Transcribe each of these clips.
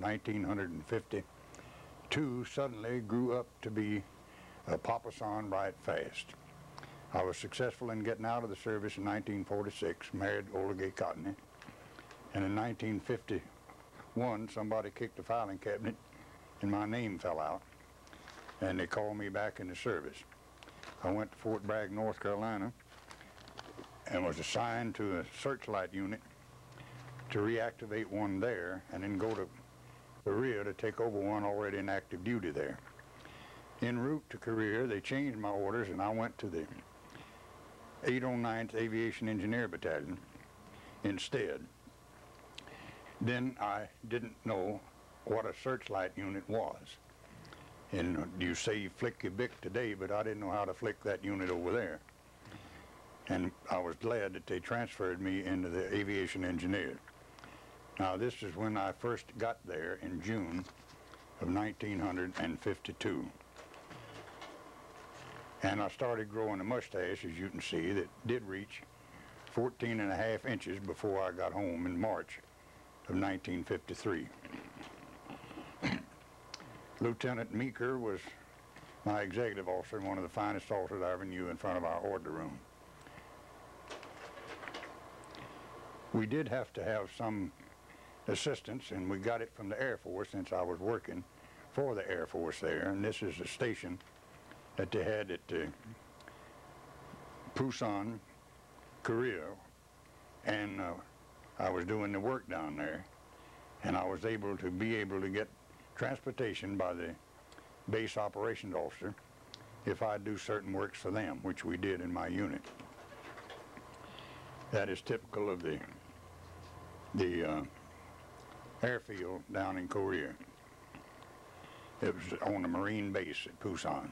1952 suddenly grew up to be a papa son right fast. I was successful in getting out of the service in 1946, married Ola Gay Cottony, and in 1951 somebody kicked the filing cabinet and my name fell out, and they called me back in the service. I went to Fort Bragg, North Carolina, and was assigned to a searchlight unit to reactivate one there and then go to Korea to take over one already in active duty there. En route to Korea, they changed my orders and I went to the 809th Aviation Engineer Battalion instead. Then I didn't know what a searchlight unit was. And you say flick your Bic today, but I didn't know how to flick that unit over there. And I was glad that they transferred me into the aviation engineer. Now this is when I first got there in June of 1952. And I started growing a mustache, as you can see, that did reach 14 and a half inches before I got home in March of 1953. Lieutenant Meeker was my executive officer and one of the finest officers I ever knew in front of our order room. We did have to have some assistance, and we got it from the Air Force since I was working for the Air Force there. And this is a station that they had at uh, Pusan, Korea, and uh, I was doing the work down there, and I was able to be able to get transportation by the base operations officer if I do certain works for them, which we did in my unit. That is typical of the the uh, airfield down in Korea. It was on the Marine base at Pusan.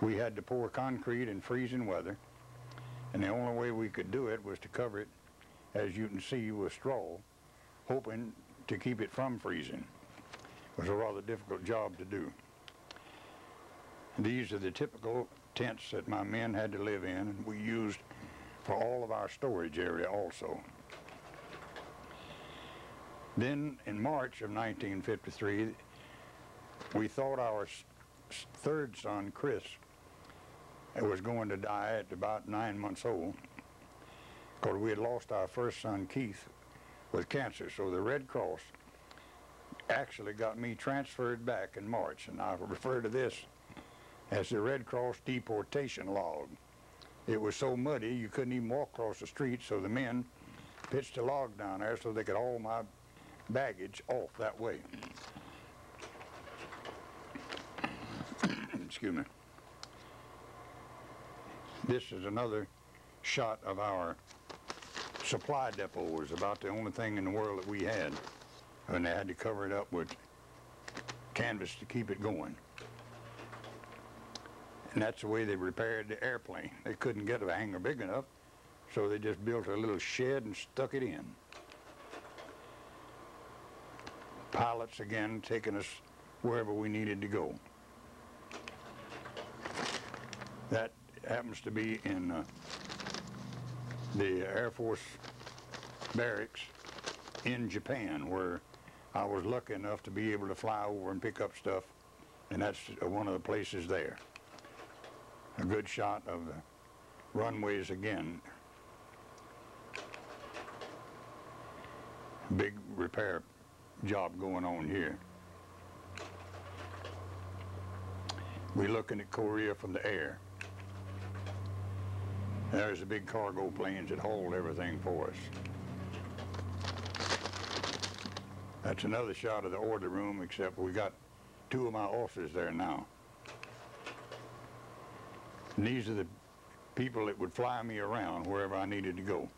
We had to pour concrete in freezing weather, and the only way we could do it was to cover it, as you can see, with straw, hoping to keep it from freezing. It was a rather difficult job to do. These are the typical tents that my men had to live in, and we used for all of our storage area also. Then in March of 1953, we thought our third son, Chris, uh, was going to die at about nine months old because we had lost our first son, Keith, with cancer. So the Red Cross actually got me transferred back in March, and I refer to this as the Red Cross deportation log. It was so muddy you couldn't even walk across the street, so the men pitched a log down there so they could haul my baggage off that way. Excuse me. This is another shot of our supply depot. It was about the only thing in the world that we had. And they had to cover it up with canvas to keep it going. And that's the way they repaired the airplane. They couldn't get a hangar big enough, so they just built a little shed and stuck it in. Pilots, again, taking us wherever we needed to go. That happens to be in uh, the Air Force barracks in Japan, where I was lucky enough to be able to fly over and pick up stuff, and that's one of the places there a good shot of the runways again. Big repair job going on here. We're looking at Korea from the air. There's the big cargo planes that hold everything for us. That's another shot of the order room, except we got two of my officers there now. And these are the people that would fly me around wherever I needed to go.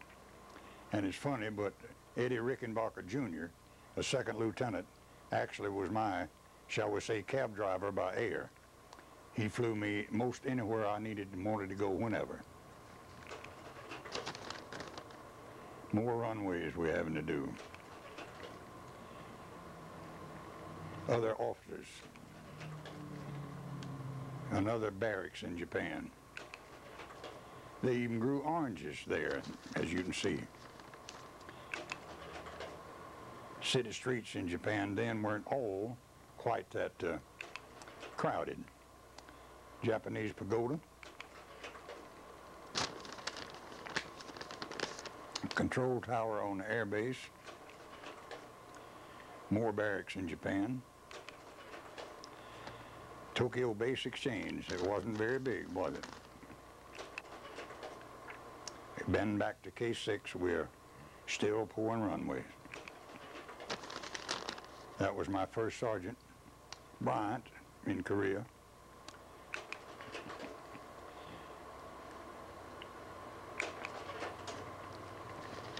And it's funny, but Eddie Rickenbacker Jr., a second lieutenant, actually was my, shall we say, cab driver by air. He flew me most anywhere I needed and wanted to go whenever. More runways we're having to do. Other officers another barracks in Japan. They even grew oranges there, as you can see. City streets in Japan then weren't all quite that uh, crowded. Japanese pagoda, control tower on the air base, more barracks in Japan, Tokyo Base Exchange. It wasn't very big, was it? Been back to K6, we're still pouring runways. That was my first sergeant, Bryant, in Korea.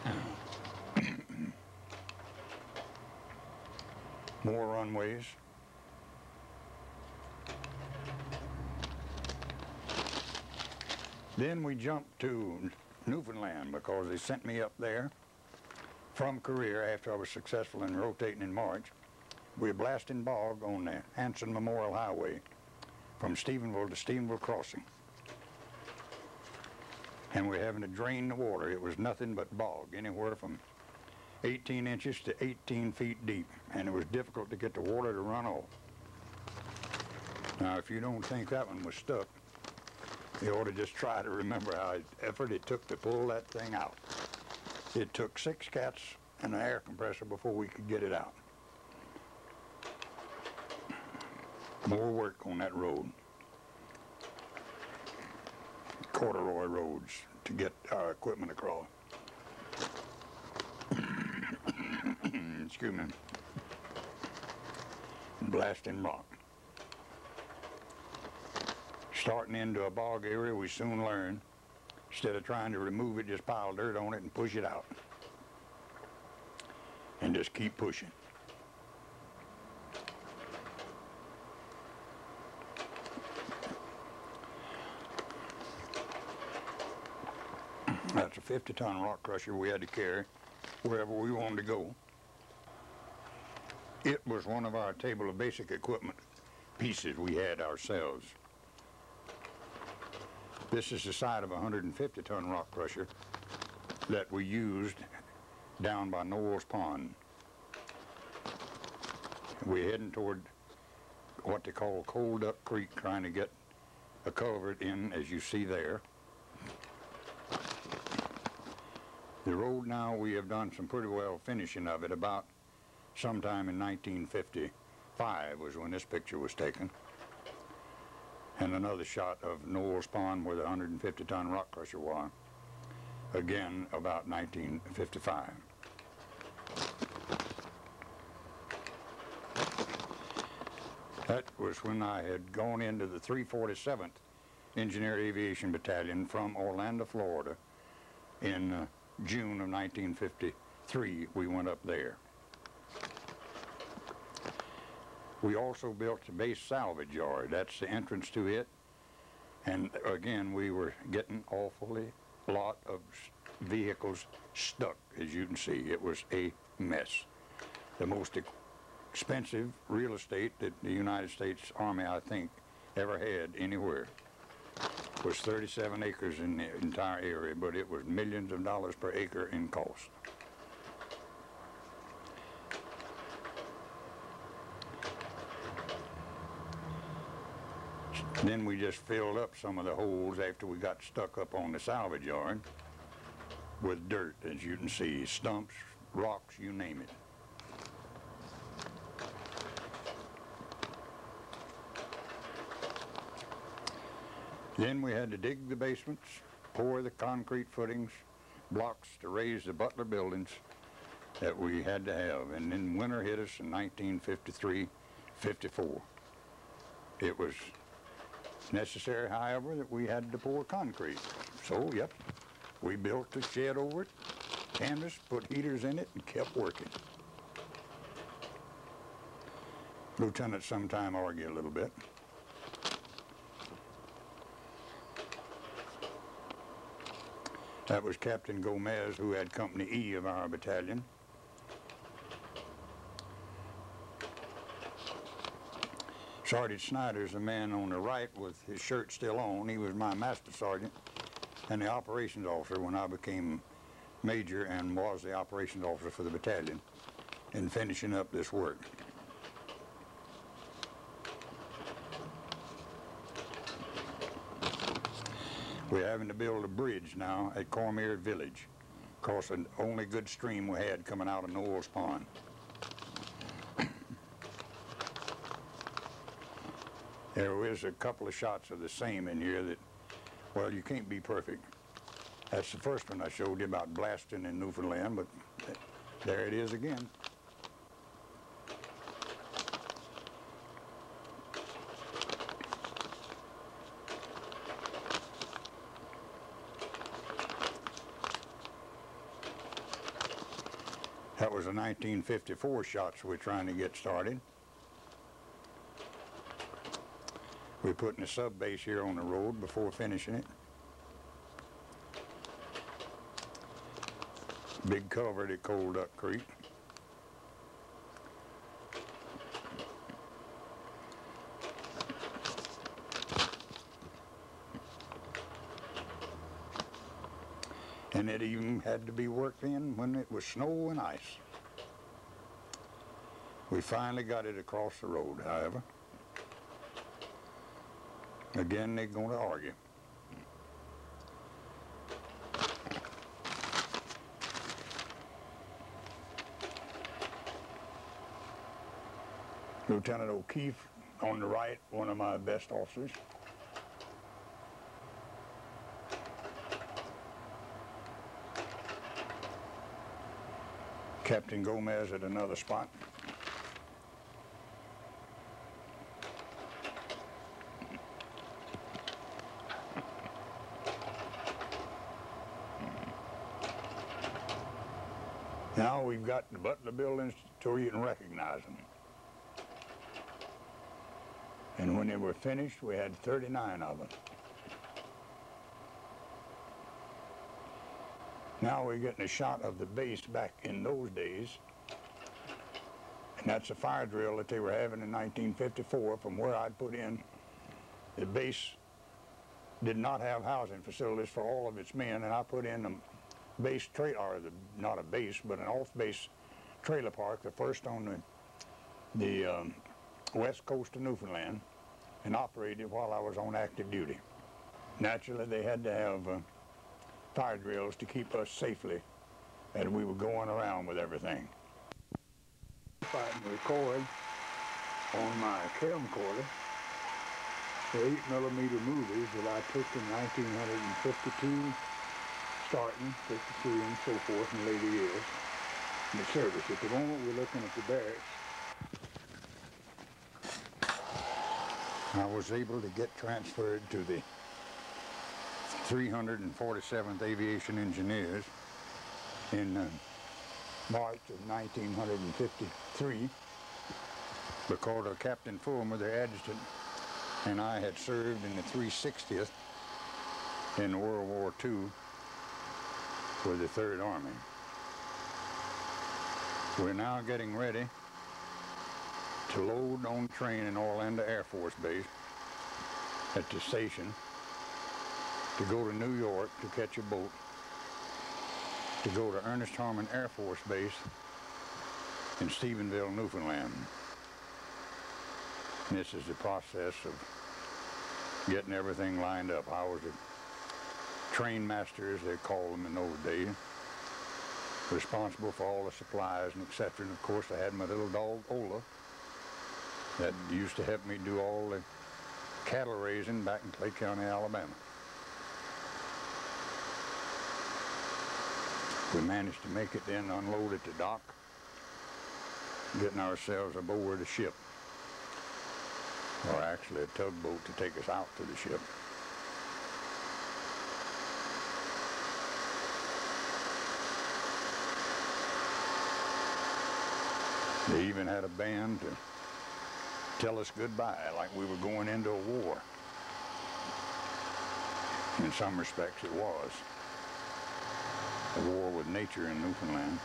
More runways. Then we jumped to Newfoundland because they sent me up there from Korea after I was successful in rotating in March. We were blasting bog on the Hansen Memorial Highway from Stephenville to Stephenville Crossing. And we are having to drain the water. It was nothing but bog, anywhere from 18 inches to 18 feet deep. And it was difficult to get the water to run off. Now, if you don't think that one was stuck, you ought to just try to remember how effort it took to pull that thing out. It took six cats and an air compressor before we could get it out. More work on that road. Corduroy roads to get our equipment across. Excuse me. Blasting rock. Starting into a bog area, we soon learn, instead of trying to remove it, just pile dirt on it and push it out. And just keep pushing. That's a 50 ton rock crusher we had to carry wherever we wanted to go. It was one of our table of basic equipment pieces we had ourselves. This is the side of a 150 ton rock crusher that we used down by Noel's Pond. We're heading toward what they call Cold Duck Creek, trying to get a culvert in, as you see there. The road now, we have done some pretty well finishing of it. About sometime in 1955 was when this picture was taken. And another shot of Noel's Pond where the 150 ton rock crusher was. Again, about 1955. That was when I had gone into the 347th Engineer Aviation Battalion from Orlando, Florida in uh, June of 1953. We went up there. We also built the base salvage yard. That's the entrance to it. And again, we were getting awfully lot of vehicles stuck, as you can see. It was a mess. The most expensive real estate that the United States Army, I think, ever had anywhere was 37 acres in the entire area, but it was millions of dollars per acre in cost. Then we just filled up some of the holes after we got stuck up on the salvage yard with dirt, as you can see, stumps, rocks, you name it. Then we had to dig the basements, pour the concrete footings, blocks to raise the Butler buildings that we had to have. And then winter hit us in 1953, 54. It was necessary, however, that we had to pour concrete. So, yep, we built a shed over it, canvas, put heaters in it, and kept working. Lieutenants sometime argue a little bit. That was Captain Gomez, who had Company E of our battalion. Sergeant Snyder's the man on the right with his shirt still on. He was my master sergeant and the operations officer when I became major and was the operations officer for the battalion. in finishing up this work. We're having to build a bridge now at Cormier Village, across the only good stream we had coming out of Noel's Pond. There is a couple of shots of the same in here that, well, you can't be perfect. That's the first one I showed you about blasting in Newfoundland, but there it is again. That was a 1954 shots we're trying to get started. We're putting a sub base here on the road before finishing it. Big culvert at Cold Duck Creek. And it even had to be worked in when it was snow and ice. We finally got it across the road, however. Again, they're going to argue. Lieutenant O'Keefe on the right, one of my best officers. Captain Gomez at another spot. Now we've got the Butler buildings so you can recognize them. And when they were finished, we had 39 of them. Now we're getting a shot of the base back in those days. And that's a fire drill that they were having in 1954 from where I'd put in. The base did not have housing facilities for all of its men, and I put in a base trailer, or the, not a base, but an off-base trailer park, the first on the, the um, west coast of Newfoundland, and operated while I was on active duty. Naturally, they had to have uh, fire drills to keep us safely as we were going around with everything. I can record on my camcorder the 8 millimeter movies that I took in 1952, starting 53 and so forth in later years in the service. At the moment we're looking at the barracks. I was able to get transferred to the 347th Aviation Engineers in uh, March of 1953 because Captain Fulmer, the adjutant, and I had served in the 360th in World War II for the Third Army. We're now getting ready to load on train in Orlando Air Force Base at the station to go to New York to catch a boat to go to Ernest Harmon Air Force Base in Stephenville, Newfoundland. And this is the process of getting everything lined up. I was a train master, as they called them in those days, responsible for all the supplies and etc. And of course, I had my little dog, Ola, that used to help me do all the cattle raising back in Clay County, Alabama. We managed to make it then unload at the dock, getting ourselves aboard a ship, or actually a tugboat to take us out to the ship. They even had a band to tell us goodbye, like we were going into a war. In some respects, it was a war with nature in Newfoundland.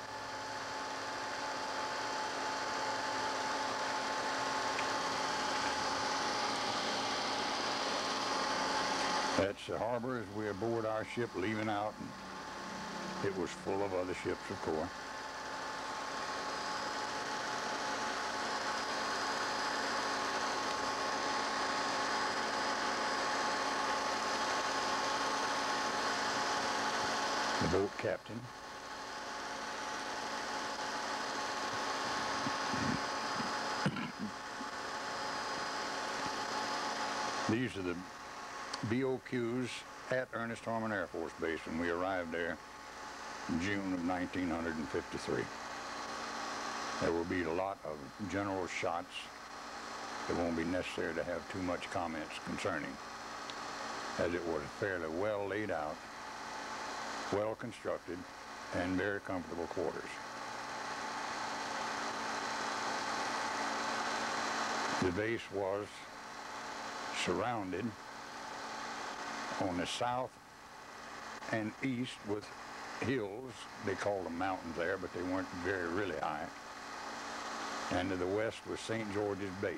That's the harbor as we aboard our ship leaving out. And it was full of other ships, of course. Boat captain. These are the BOQs at Ernest Harmon Air Force Base when we arrived there in June of 1953. There will be a lot of general shots that won't be necessary to have too much comments concerning, as it was fairly well laid out, well constructed, and very comfortable quarters. The base was surrounded on the south and east with hills. They called them mountains there, but they weren't very really high. And to the west was St. George's Bay.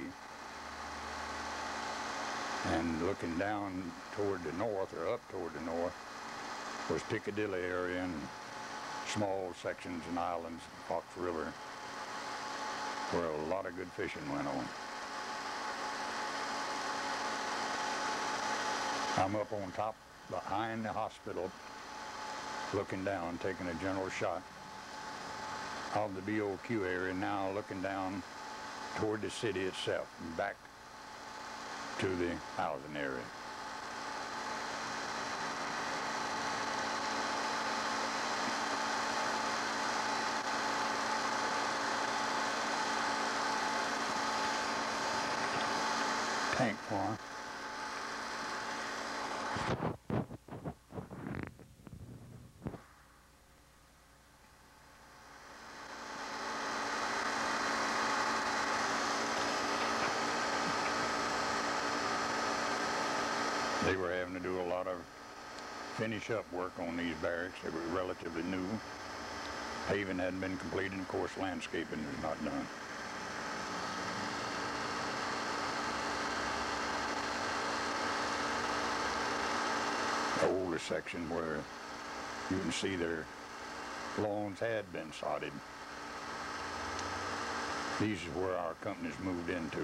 And looking down toward the north or up toward the north was Piccadilly area and small sections and islands, Fox River, where a lot of good fishing went on. I'm up on top behind the hospital looking down, taking a general shot of the BOQ area, now looking down toward the city itself back to the housing area. Tank farm. They were having to do a lot of finish up work on these barracks. They were relatively new. Paving hadn't been completed, of course landscaping was not done. The older section where you can see their lawns had been sodded. These is where our company's moved into.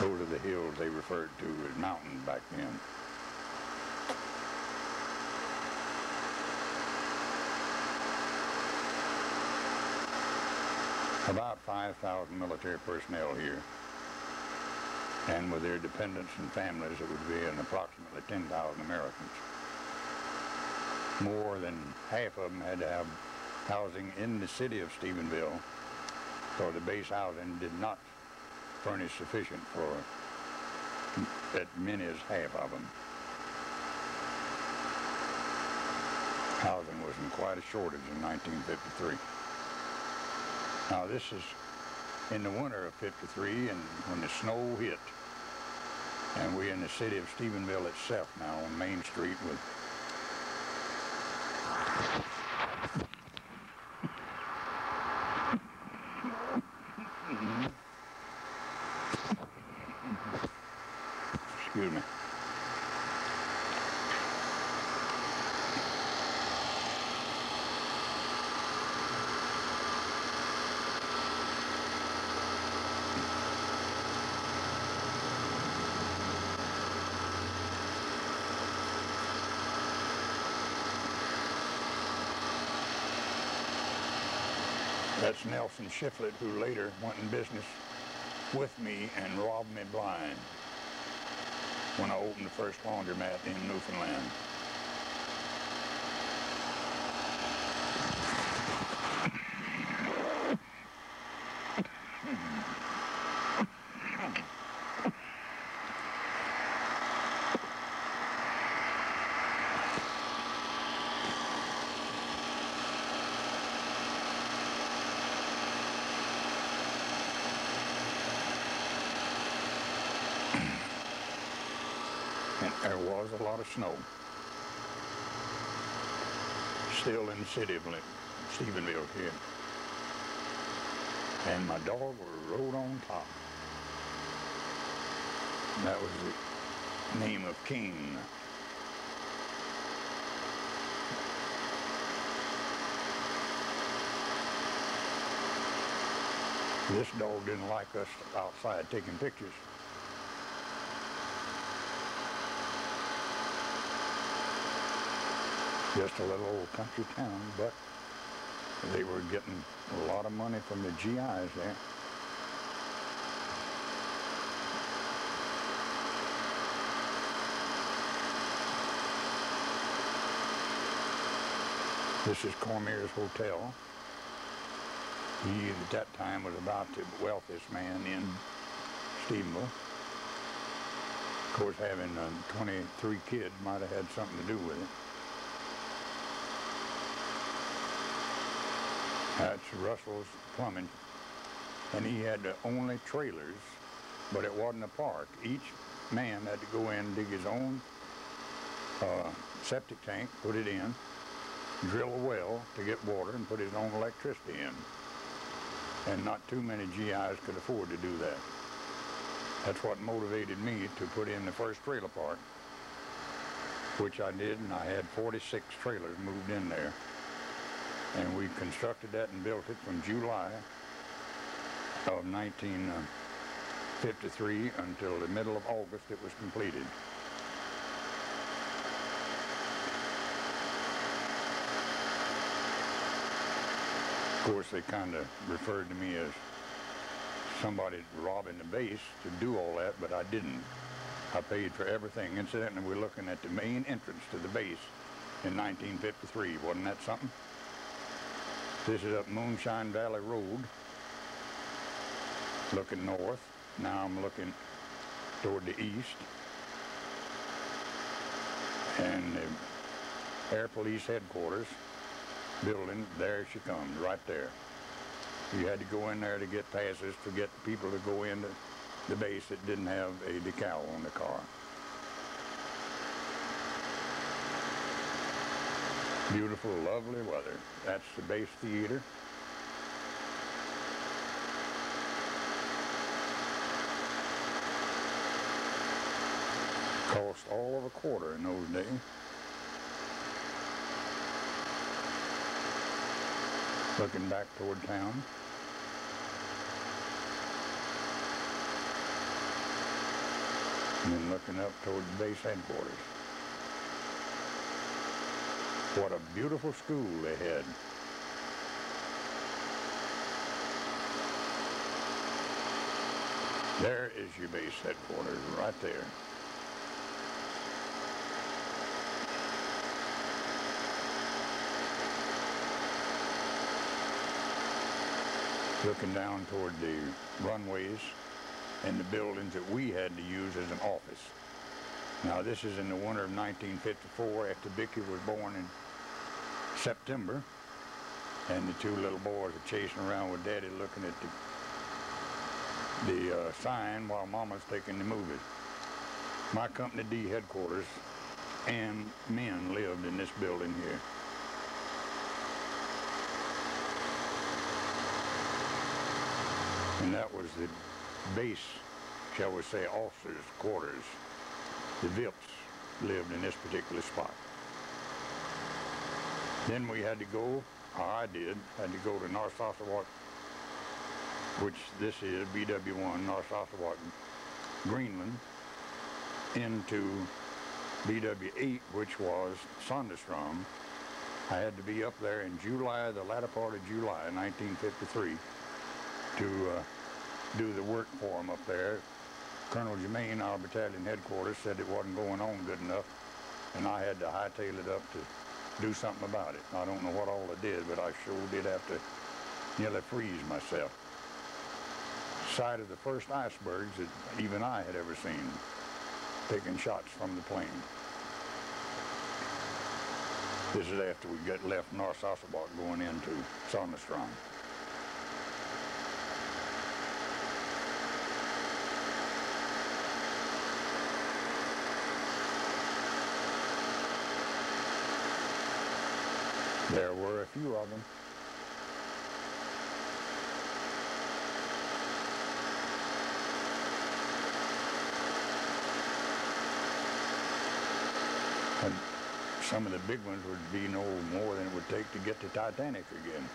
Those are the hills they referred to as mountains back then. About 5,000 military personnel here. And with their dependents and families, it would be an approximately 10,000 Americans. More than half of them had to have housing in the city of Stephenville, so the base housing did not furnish sufficient for as many as half of them. Housing was in quite a shortage in 1953. Now this is in the winter of 53 and when the snow hit. And we're in the city of Stephenville itself now on Main Street with Excuse me. That's Nelson Shiflett, who later went in business with me and robbed me blind when I opened the first laundromat in Newfoundland. And there was a lot of snow. Still in the city of Stephenville here. And my dog rode on top. That was the name of King. This dog didn't like us outside taking pictures. Just a little old country town, but they were getting a lot of money from the GIs there. This is Cormier's Hotel. He, at that time, was about the wealthiest man in Stephenville. Of course, having uh, 23 kids might have had something to do with it. Russell's Plumbing. And he had the only trailers, but it wasn't a park. Each man had to go in, dig his own uh, septic tank, put it in, drill a well to get water and put his own electricity in. And not too many GIs could afford to do that. That's what motivated me to put in the first trailer park, which I did, and I had 46 trailers moved in there. And we constructed that and built it from July of 1953 until the middle of August it was completed. Of course, they kind of referred to me as somebody robbing the base to do all that, but I didn't. I paid for everything. Incidentally, we're looking at the main entrance to the base in 1953. Wasn't that something? This is up Moonshine Valley Road, looking north. Now I'm looking toward the east. And the Air Police Headquarters building, there she comes, right there. You had to go in there to get passes to get people to go into the base that didn't have a decal on the car. Beautiful, lovely weather. That's the base theater. Cost all of a quarter in those days. Looking back toward town. And then looking up toward the base headquarters. What a beautiful school they had. There is your base headquarters, right there. Looking down toward the runways and the buildings that we had to use as an office. Now this is in the winter of 1954 after Vicky was born in September and the two little boys are chasing around with daddy looking at the the uh, sign while mama's taking the movies. My company D headquarters and men lived in this building here. And that was the base, shall we say, officers' quarters. The VIPs lived in this particular spot. Then we had to go, I did, had to go to Narsarsuaq, which this is BW1, Narsarsuaq, Greenland, into BW8, which was Sondrestrom. I had to be up there in July, the latter part of July 1953, to uh, do the work for them up there. Colonel Germain, our battalion headquarters, said it wasn't going on good enough, and I had to hightail it up to do something about it. I don't know what all I did, but I sure did have to nearly freeze myself. Sight of the first icebergs that even I had ever seen, taking shots from the plane. This is after we got left Narsarsuaq going into Sondrestrom. There were a few of them. And some of the big ones would be no more than it would take to get the Titanic again.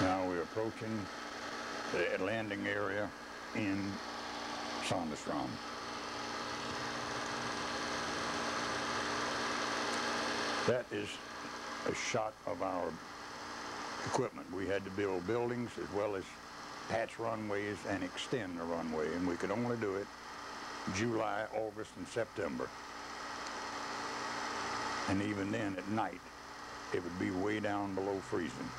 Now we're approaching the landing area in Sondrestrom. That is a shot of our equipment. We had to build buildings as well as patch runways and extend the runway, and we could only do it July, August, and September. And even then, at night, it would be way down below freezing.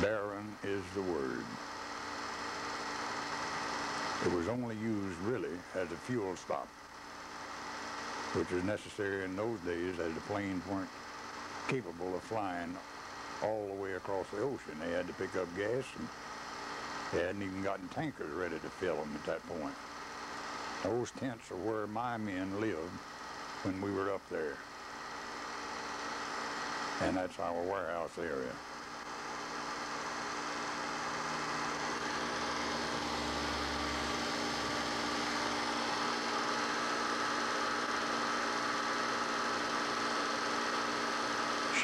Barren is the word. It was only used really as a fuel stop, which was necessary in those days as the planes weren't capable of flying all the way across the ocean. They had to pick up gas and they hadn't even gotten tankers ready to fill them at that point. Those tents are where my men lived when we were up there. And that's our warehouse area.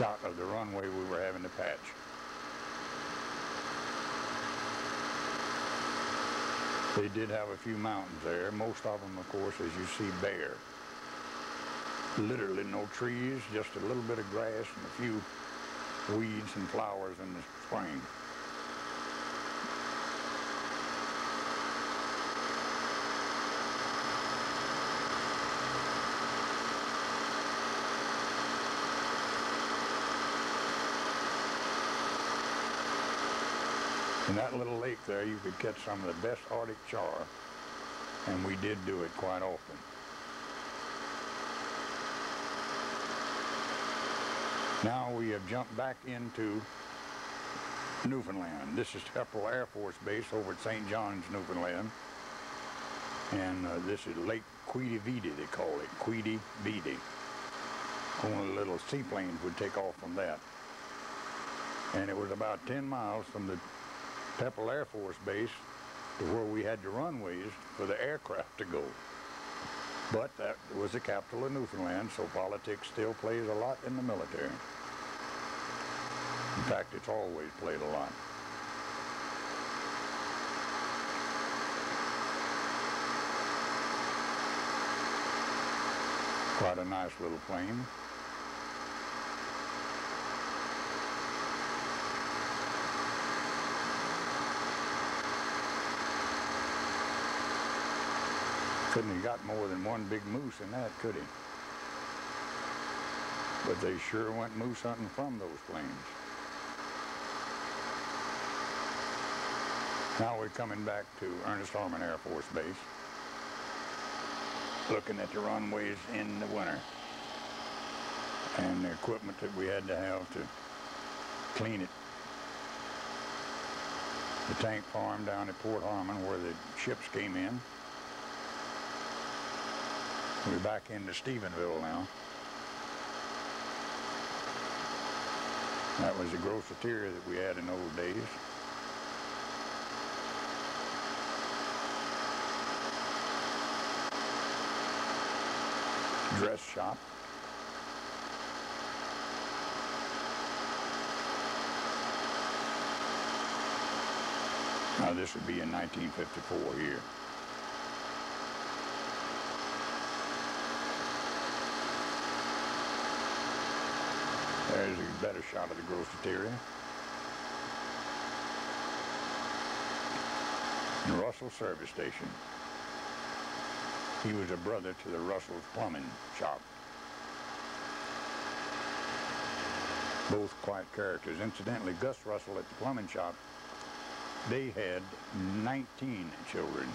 Shot of the runway we were having to patch. They did have a few mountains there. Most of them, of course, as you see, bare. Literally no trees, just a little bit of grass and a few weeds and flowers in the spring. In that little lake there, you could catch some of the best Arctic char, and we did do it quite often. Now we have jumped back into Newfoundland. This is Pepperell Air Force Base over at St. John's, Newfoundland. And uh, this is Lake Quidi Vidi, they call it, Quidi Vidi. Only little seaplanes would take off from that. And it was about 10 miles from the Pepperell Air Force Base to where we had the runways for the aircraft to go. But that was the capital of Newfoundland, so politics still plays a lot in the military. In fact, it's always played a lot. Quite a nice little plane. Couldn't have got more than one big moose in that, could he? But they sure went moose hunting from those planes. Now we're coming back to Ernest Harmon Air Force Base, looking at the runways in the winter and the equipment that we had to have to clean it. The tank farm down at Port Harmon where the ships came in. We're back into Stephenville now. That was the groceteria that we had in old days. Dress shop. Now this would be in 1954 here. There's a better shot of the groceteria. And Russell Service Station. He was a brother to the Russell's Plumbing Shop. Both quiet characters. Incidentally, Gus Russell at the plumbing shop, they had 19 children.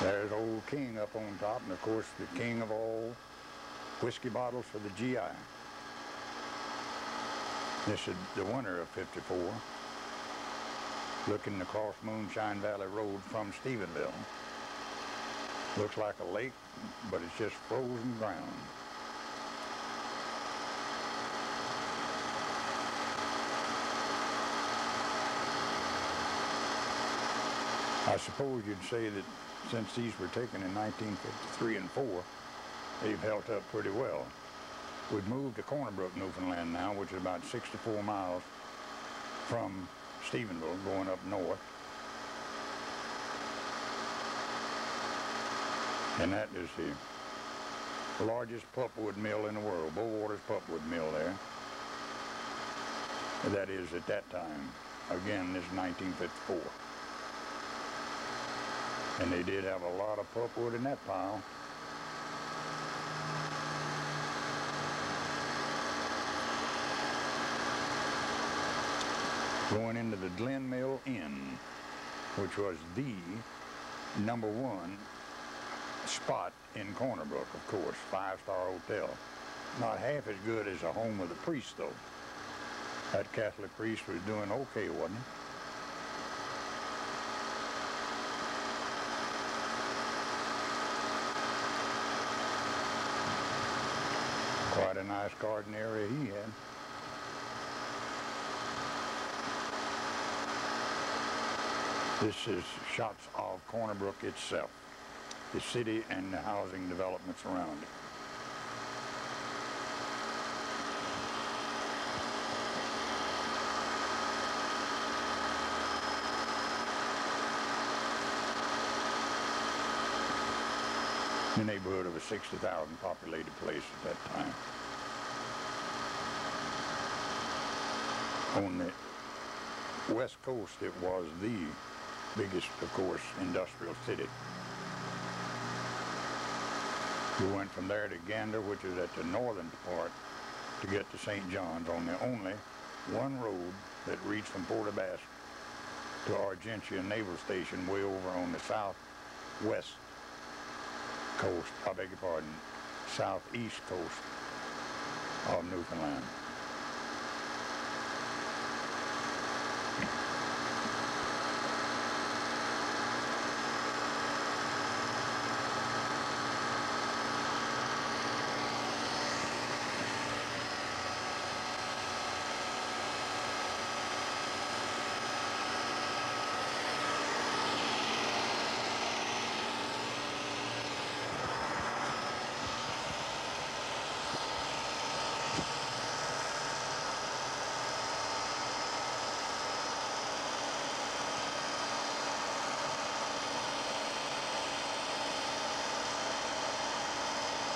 There's old King up on top, and of course the king of all whiskey bottles for the GI. This is the winter of 54, looking across Moonshine Valley Road from Stephenville. Looks like a lake, but it's just frozen ground. I suppose you'd say that since these were taken in 1953 and 4, they've held up pretty well. We've moved to Corner Brook, Newfoundland now, which is about 64 miles from Stephenville going up north. And that is the largest pulpwood mill in the world, Bowaters Pulpwood Mill there. That is at that time. Again, this is 1954. And they did have a lot of pulpwood in that pile. Going into the Glynmill Inn, which was the number one spot in Corner Brook, of course, five-star hotel. Not half as good as a home of the priest, though. That Catholic priest was doing okay, wasn't he? Nice garden area he had. This is shots of Corner Brook itself, the city and the housing developments around it. the neighborhood of a 60,000 populated place at that time. On the west coast, it was the biggest, of course, industrial city. We went from there to Gander, which is at the northern part, to get to St. John's on the only one road that reached from Port to Argentia Naval Station way over on the southwest coast, I beg your pardon, southeast coast of Newfoundland.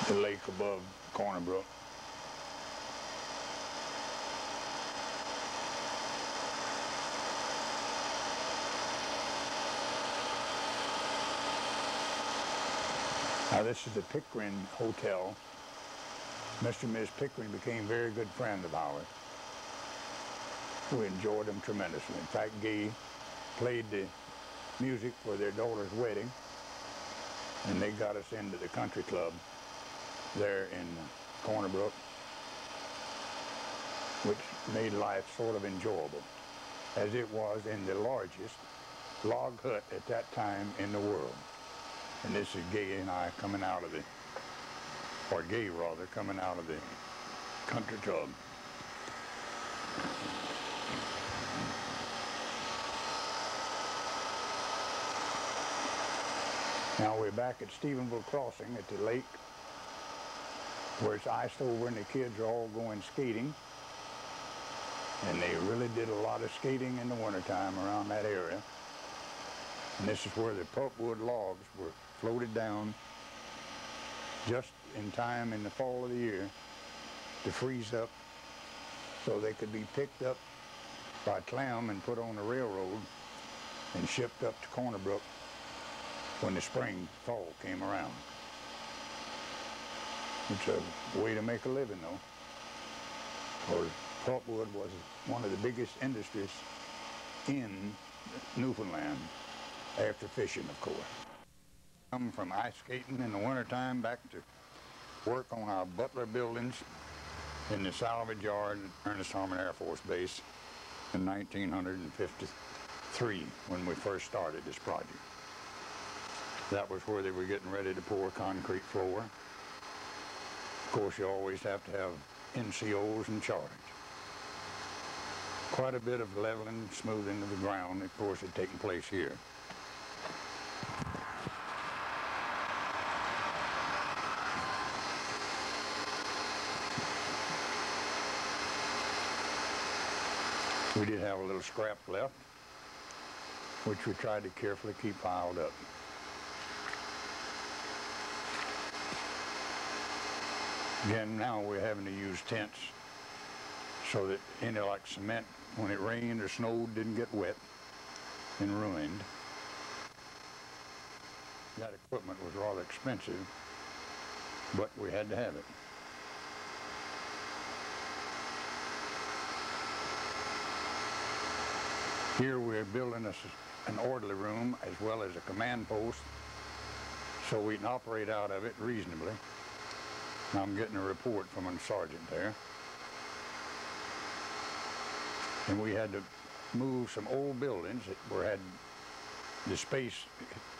The lake above Corner Brook. Now this is the Pickering Hotel. Mr. and Ms. Pickering became very good friends of ours. We enjoyed them tremendously. In fact, Gay played the music for their daughter's wedding, and they got us into the country club there in Corner Brook, which made life sort of enjoyable, as it was in the largest log hut at that time in the world. And this is Gay and I coming out of the, or Gay rather, coming out of the country club. Now we're back at Stephenville Crossing at the lake where it's iced over and the kids are all going skating. And they really did a lot of skating in the wintertime around that area. And this is where the pulpwood logs were floated down just in time in the fall of the year to freeze up so they could be picked up by Clem and put on the railroad and shipped up to Corner Brook when the spring fall came around. It's a way to make a living, though. Because pulpwood was one of the biggest industries in Newfoundland, after fishing, of course. Come from ice skating in the wintertime back to work on our Butler buildings in the salvage yard at Ernest Harmon Air Force Base in 1953 when we first started this project. That was where they were getting ready to pour concrete floor course, you always have to have NCOs and charge. Quite a bit of leveling, smoothing of the ground, of course, had taken place here. We did have a little scrap left, which we tried to carefully keep piled up. Again, now we're having to use tents so that any like cement, when it rained or snowed, didn't get wet and ruined. That equipment was rather expensive, but we had to have it. Here we're building us an orderly room as well as a command post so we can operate out of it reasonably. I'm getting a report from a sergeant there. And we had to move some old buildings that were had the space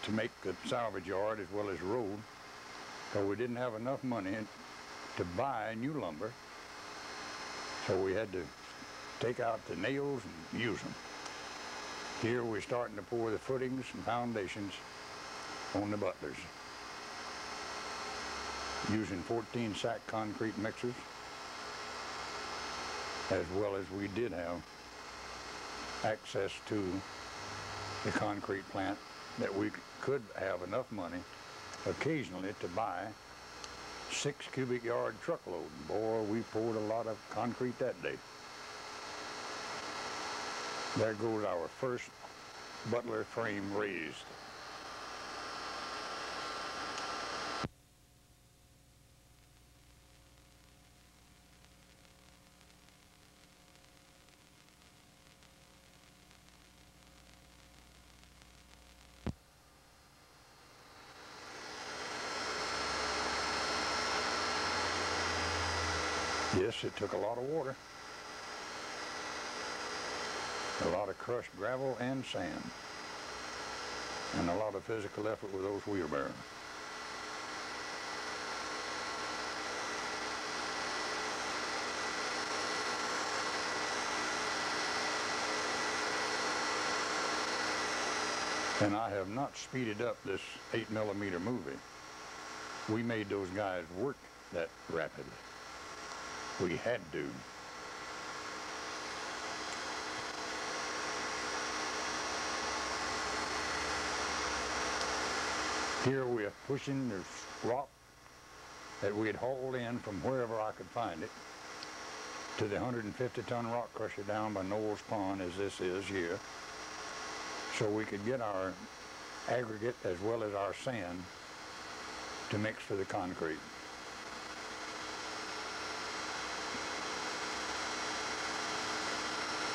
to make the salvage yard as well as road. So we didn't have enough money to buy new lumber. So we had to take out the nails and use them. Here we're starting to pour the footings and foundations on the butlers using 14 sack concrete mixers as well as we did have access to the concrete plant that we could have enough money occasionally to buy six cubic yard truckload. Boy, we poured a lot of concrete that day. There goes our first Butler frame raised. Yes, it took a lot of water. A lot of crushed gravel and sand. And a lot of physical effort with those wheelbarrows. And I have not speeded up this 8 millimeter movie. We made those guys work that rapidly. We had to. Here we are pushing this rock that we had hauled in from wherever I could find it to the 150 ton rock crusher down by Noel's Pond as this is here so we could get our aggregate as well as our sand to mix for the concrete.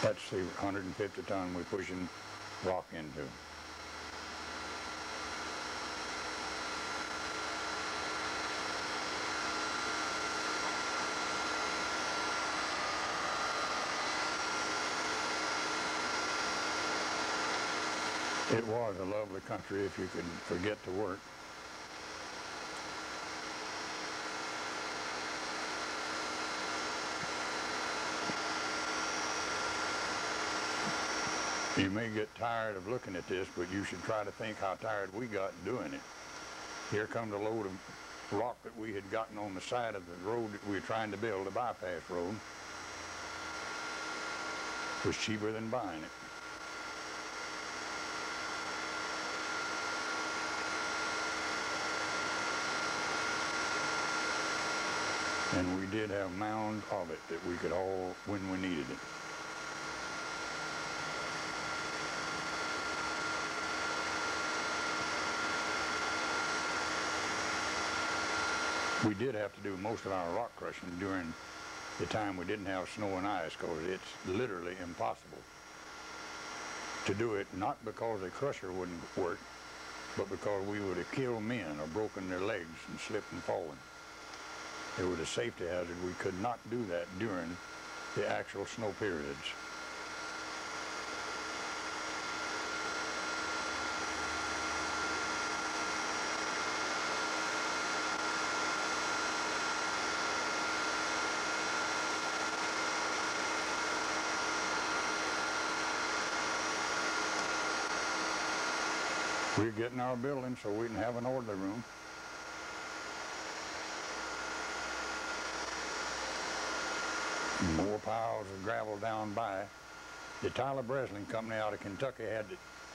That's the 150 ton we're pushing rock into. It was a lovely country if you could forget to work. You may get tired of looking at this, but you should try to think how tired we got doing it. Here comes a load of rock that we had gotten on the side of the road that we were trying to build, a bypass road. It was cheaper than buying it. And we did have mounds of it that we could haul when we needed it. We did have to do most of our rock crushing during the time we didn't have snow and ice because it's literally impossible to do it, not because the crusher wouldn't work, but because we would have killed men or broken their legs and slipped and fallen. It was a safety hazard. We could not do that during the actual snow periods. We're getting our building so we can have an orderly room. More piles of gravel down by. the Tyler Breslin Company out of Kentucky had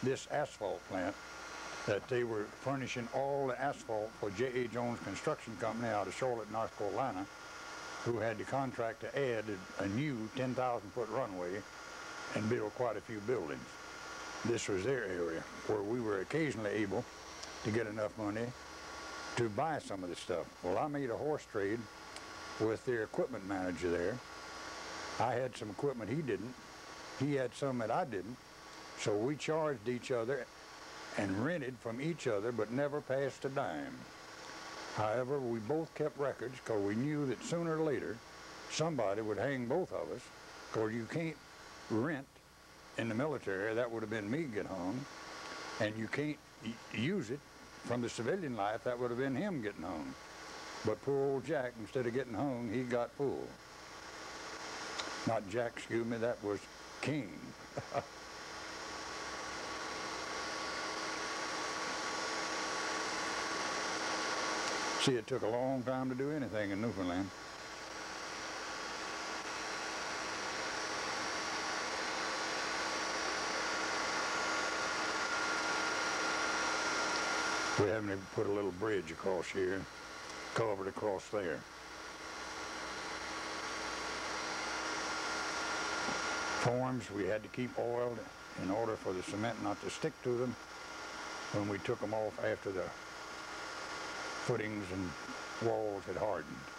this asphalt plant that they were furnishing all the asphalt for J.A. Jones Construction Company out of Charlotte, North Carolina, who had the contract to add a new 10,000 foot runway and build quite a few buildings. This was their area where we were occasionally able to get enough money to buy some of the stuff. Well, I made a horse trade with their equipment manager there. I had some equipment he didn't. He had some that I didn't. So we charged each other and rented from each other, but never passed a dime. However, we both kept records because we knew that sooner or later somebody would hang both of us because you can't rent in the military. That would have been me get hung. And you can't use it from the civilian life. That would have been him getting hung. But poor old Jack, instead of getting hung, he got full. Not Jack, excuse me, that was King. See, it took a long time to do anything in Newfoundland. We haven't even put a little bridge across here, covered across there. Forms we had to keep oiled in order for the cement not to stick to them when we took them off after the footings and walls had hardened.